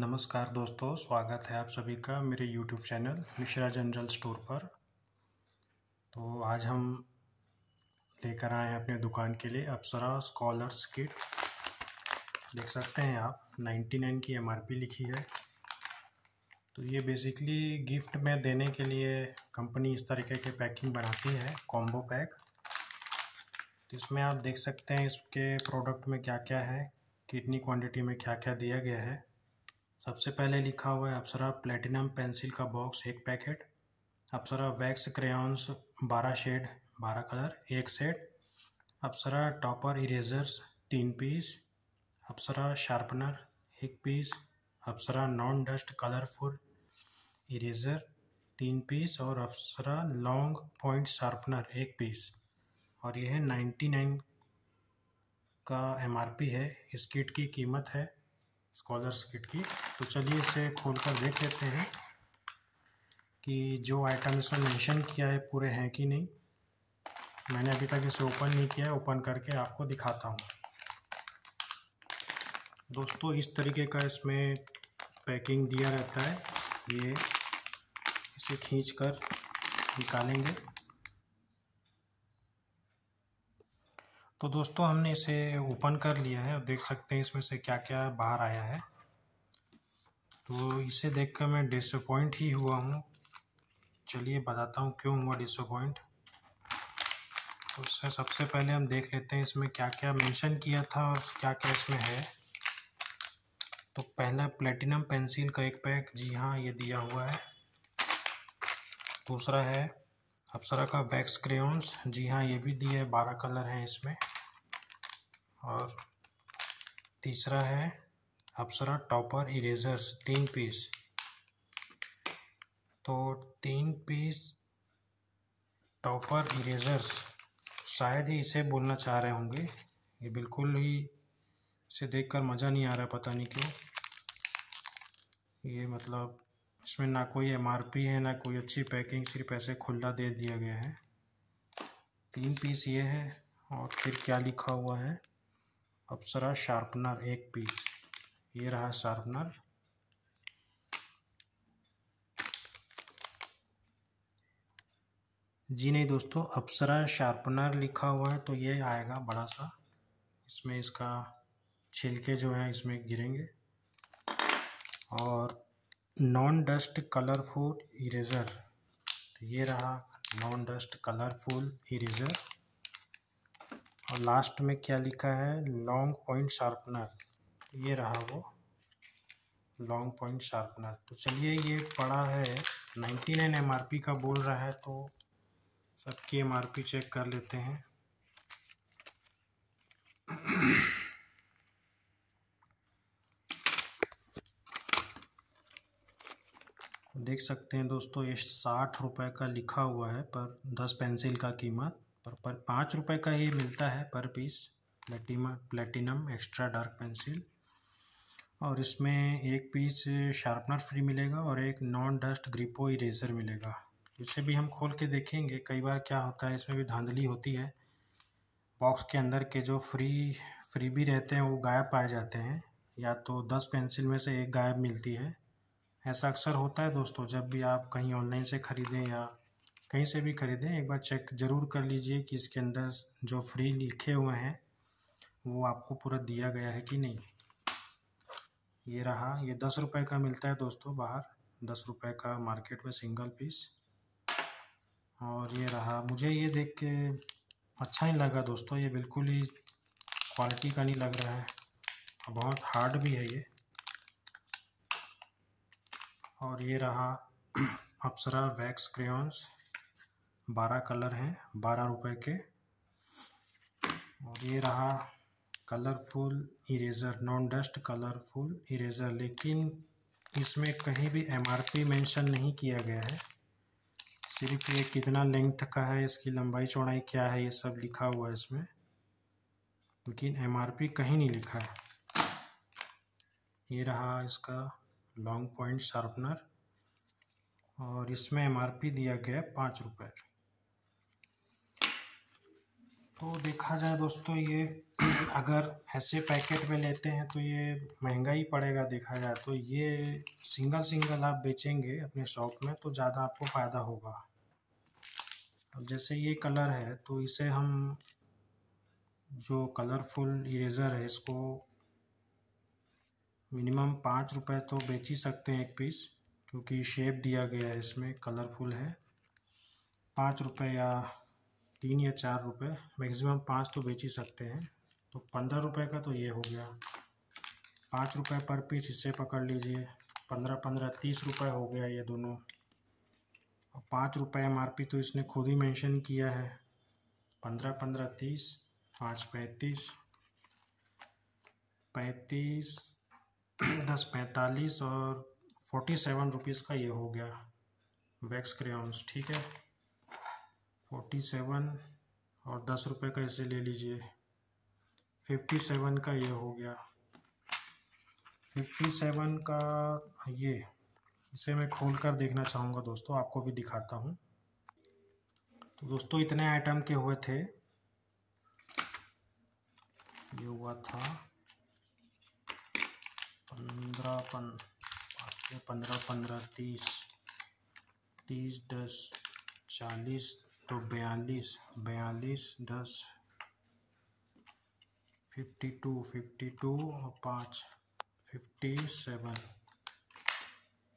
नमस्कार दोस्तों, स्वागत है आप सभी का मेरे YouTube channel Mishra general store पर। तो आज हम लेकर आए हैं अपने दुकान के लिए अप्सरा स्कॉलर्स किट। देख सकते हैं आप 99 की एमआरपी लिखी है। तो ये बेसिकली गिफ्ट में देने के लिए कंपनी इस तरीके के पैकिंग बनाती है कॉम्बो पैक तो इसमें आप देख सकते हैं इसके प्रोडक्ट में क्या क्या है, कितनी क्वांटिटी में क्या क्या दिया गया है। सबसे पहले लिखा हुआ है, अप्सरा प्लेटिनम पेंसिल का बॉक्स, एक पैकेट। अप्सरा वैक्स क्रेयॉन्स, बारह शेड, बारह कलर, एक सेट। अप्सरा टॉपर इरेजर्स, तीन पीस। अप्सरा शार्पनर, एक piece. Apsara non dust colourful eraser, तीन पीस। और अप्सरा लॉन्ग पॉइंट शार्पनर, एक पीस। और यह नाइन्टी नाइन का एमआरपी है। इस किट की कीमत है स्कॉलर्स किट की। तो चलिए इसे खोल कर देख लेते हैं कि जो आइटम इसमें मेंशन किया है, पूरे हैं कि नहीं। मैंने अभी तक इसे ओपन नहीं किया है ओपन करके आपको दिखाता हूँ। दोस्तों, इस तरीके का इसमें पैकिंग दिया रहता है। ये इसे खींच कर निकालेंगे। तो दोस्तों, हमने इसे ओपन कर लिया है और देख सकते हैं इसमें से क्या क्या बाहर आया है। तो इसे देखकर मैं डिसअपॉइंट ही हुआ हूँ। चलिए बताता हूँ क्यों हुआ डिसअपॉइंट तो उससे सबसे पहले हम देख लेते हैं इसमें क्या क्या मेंशन किया था और क्या क्या इसमें है। तो पहला प्लेटिनम पेंसिल का एक पैक जी हाँ ये दिया हुआ है। दूसरा है अप्सरा का वैक्स क्रेयॉन्स जी हाँ ये भी दिए बारह कलर हैं इसमें। और तीसरा है अप्सरा टॉपर इरेजर्स तीन पीस तो तीन पीस टॉपर इरेजर्स शायद ही इसे बोलना चाह रहे होंगे। ये बिल्कुल ही इसे देखकर मज़ा नहीं आ रहा, पता नहीं क्यों। ये मतलब इसमें ना कोई एमआरपी है, ना कोई अच्छी पैकिंग सिर्फ़ ऐसे खुला दे दिया गया है। तीन पीस ये है और फिर क्या लिखा हुआ है? अप्सरा शार्पनर एक पीस ये रहा शार्पनर जी नहीं दोस्तों अप्सरा शार्पनर लिखा हुआ है तो ये आएगा बड़ा सा। इसमें इसका छिलके जो हैं, इसमें गिरेंगे। और नॉन डस्ट कलरफुल इरेज़र तो ये रहा नॉन डस्ट कलरफुल इरेज़र और लास्ट में क्या लिखा है? लॉन्ग पॉइंट शार्पनर ये रहा वो लॉन्ग पॉइंट शार्पनर तो चलिए ये पड़ा है। Ninety nine M R P का बोल रहा है तो सबकी एम आर पी चेक कर लेते हैं। देख सकते हैं दोस्तों, ये साठ रुपये का लिखा हुआ है पर दस पेंसिल का कीमत, पर पर पाँच रुपए का ही मिलता है पर piece, platinum, platinum, extra dark pencil. और इसमें एक पीस शार्पनर फ्री मिलेगा और एक नॉन डस्ट ग्रिपो इरेज़र मिलेगा। इसे भी हम खोल के देखेंगे, कई बार क्या होता है, इसमें भी धांधली होती है। बॉक्स के अंदर के जो फ्री फ्री भी रहते हैं, वो गायब पाए जाते हैं। या तो दस पेंसिल में से एक गायब मिलती है। ऐसा अक्सर होता है दोस्तों, जब भी आप कहीं ऑनलाइन से ख़रीदें या कहीं से भी ख़रीदें, एक बार चेक ज़रूर कर लीजिए कि इसके अंदर जो फ्री लिखे हुए हैं, वो आपको पूरा दिया गया है कि नहीं। ये रहा, ये दस रुपये का मिलता है दोस्तों बाहर, दस रुपये का मार्केट में सिंगल पीस। और ये रहा, मुझे ये देख के अच्छा ही लगा दोस्तों, ये बिल्कुल ही क्वालिटी का नहीं लग रहा है। बहुत हार्ड भी है ये। और ये रहा अप्सरा वैक्स क्रेयॉन्स। बारह कलर हैं, बारह रुपए के। और ये रहा colourful eraser non dust colourful eraser, लेकिन इसमें कहीं भी एमआरपी मेंशन नहीं किया गया है। सिर्फ़ ये कितना लेंथ का है, इसकी लंबाई चौड़ाई क्या है, ये सब लिखा हुआ है इसमें। लेकिन एमआरपी कहीं नहीं लिखा है। ये रहा इसका लॉन्ग पॉइंट शार्पनर और इसमें एमआरपी दिया गया है पाँच रुपये तो देखा जाए दोस्तों ये अगर ऐसे पैकेट में लेते हैं तो ये महँगा ही पड़ेगा देखा जाए तो। ये सिंगल सिंगल आप बेचेंगे अपने शॉप में तो ज़्यादा आपको फ़ायदा होगा। अब जैसे ये कलर है तो इसे हम जो कलरफुल इरेज़र है इसको मिनिमम पाँच रुपए तो बेच ही सकते हैं एक पीस, क्योंकि शेप दिया गया है इसमें कलरफुल है। पाँच रुपए या तीन या चार रुपए मैक्सिमम पाँच तो बेच ही सकते हैं। तो पंद्रह रुपए का तो ये हो गया। पाँच रुपए पर पीस इसे पकड़ लीजिए। पंद्रह पंद्रह, तीस रुपए हो गया ये दोनों। और पाँच रुपये एम तो इसने खुद ही मेंशन किया है। पंद्रह पंद्रह, तीस, पाँच, पैंतीस पैंतीस दस पैंतालीस और फोर्टी सेवन रुपीज़ का ये हो गया वैक्स क्रेयॉन्स, ठीक है? फोर्टी सेवन और दस रुपये का इसे ले लीजिए। फिफ्टी सेवन का ये हो गया। फिफ्टी सेवन का ये, इसे मैं खोल कर देखना चाहूँगा दोस्तों, आपको भी दिखाता हूँ। तो दोस्तों, इतने आइटम के हुए थे। ये हुआ था पंद्रह पन पंद्रह पंद्रह, तीस तीस, दस, चालीस तो बयालीस बयालीस, दस फिफ्टी टू फिफ्टी टू और पाँच फिफ्टी सेवन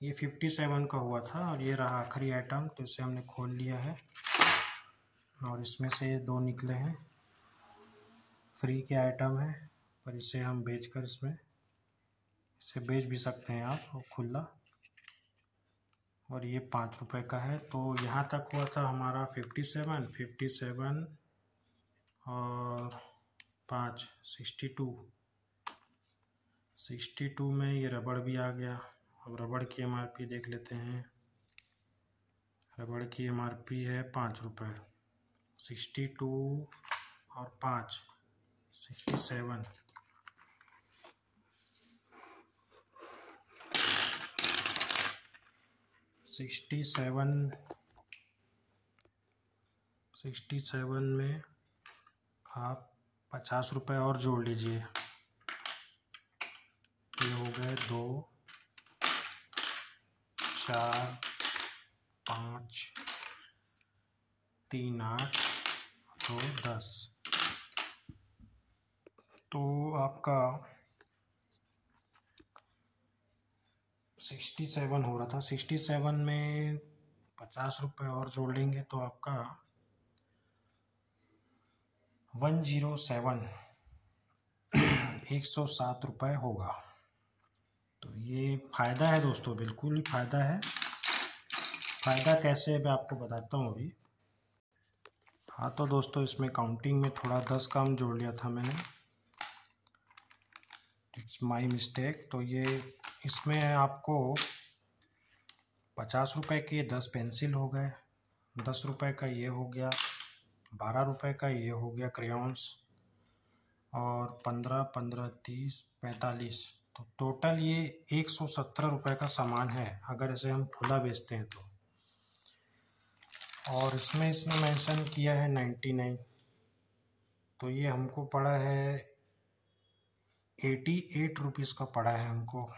ये फिफ्टी सेवन का हुआ था और ये रहा आखिरी आइटम तो इसे हमने खोल लिया है। और इसमें से ये दो निकले हैं। फ्री के आइटम है, पर इसे हम बेच कर इसमें इसे बेच भी सकते हैं आप खुला। और ये पाँच रुपये का है। तो यहाँ तक हुआ था हमारा फिफ्टी सेवन फिफ्टी सेवन और पाँच सिक्सटी टू सिक्सटी टू में ये रबड़ भी आ गया। अब रबड़ की एमआरपी देख लेते हैं। रबड़ की एमआरपी है पाँच रुपये सिक्सटी टू और पाँच sixty seven sixty seven sixty seven में आप पचास रुपये और जोड़ लीजिए। ये हो गए दो, चार, पाँच, तीन, आठ, दो, दस। तो आपका सिक्सटी सेवन हो रहा था। सिक्सटी सेवन में पचास रुपये और जोड़ लेंगे तो आपका वन ज़ीरो सेवन। एक सौ सात रुपये होगा। तो ये फ़ायदा है दोस्तों, बिल्कुल ही फ़ायदा है। फ़ायदा कैसे है, मैं आपको बताता हूँ अभी। हाँ तो दोस्तों, इसमें काउंटिंग में थोड़ा दस कम जोड़ लिया था मैंने। इट्स माई मिस्टेक तो ये इसमें आपको पचास रुपए के दस पेंसिल हो गए, दस रुपए का ये हो गया, बारह रुपए का ये हो गया क्रेयॉन्स और पंद्रह पंद्रह, तीस, पैंतालीस। तो टोटल ये एक सौ सत्रह रुपये का सामान है, अगर इसे हम खुला बेचते हैं तो। और इसमें इसने मेंशन किया है नाइन्टी नाइन। तो ये हमको पड़ा है एटी एट रुपीज़ का पड़ा है हमको।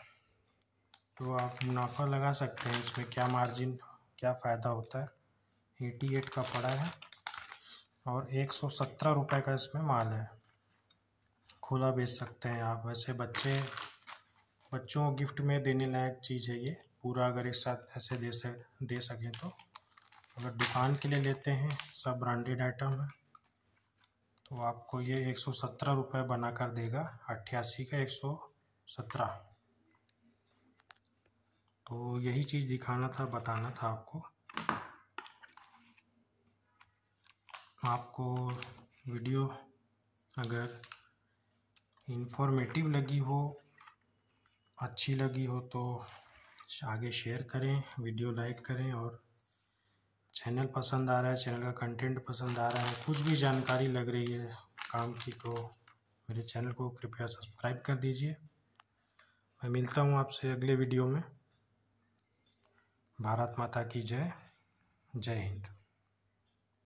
तो आप मुनाफा लगा सकते हैं। इसमें क्या मार्जिन क्या फ़ायदा होता है? एटी एट का पड़ा है और एक सौ सत्रह रुपये का इसमें माल है। खुला बेच सकते हैं आप। वैसे बच्चे, बच्चों को गिफ्ट में देने लायक चीज़ है ये। पूरा अगर एक साथ ऐसे दे सक दे सकें तो। अगर दुकान के लिए लेते हैं, सब ब्रांडेड आइटम है तो आपको ये एक सौ सत्रह रुपये बना कर देगा। अट्ठासी का एक सौ सत्रह। तो यही चीज़ दिखाना था, बताना था आपको। आपको वीडियो अगर इन्फॉर्मेटिव लगी हो, अच्छी लगी हो तो आगे शेयर करें, वीडियो लाइक करें और चैनल पसंद आ रहा है चैनल का कंटेंट पसंद आ रहा है, कुछ भी जानकारी लग रही है काम की तो मेरे चैनल को कृपया सब्सक्राइब कर दीजिए। मैं मिलता हूँ आपसे अगले वीडियो में। भारत माता की जय। जय हिंद।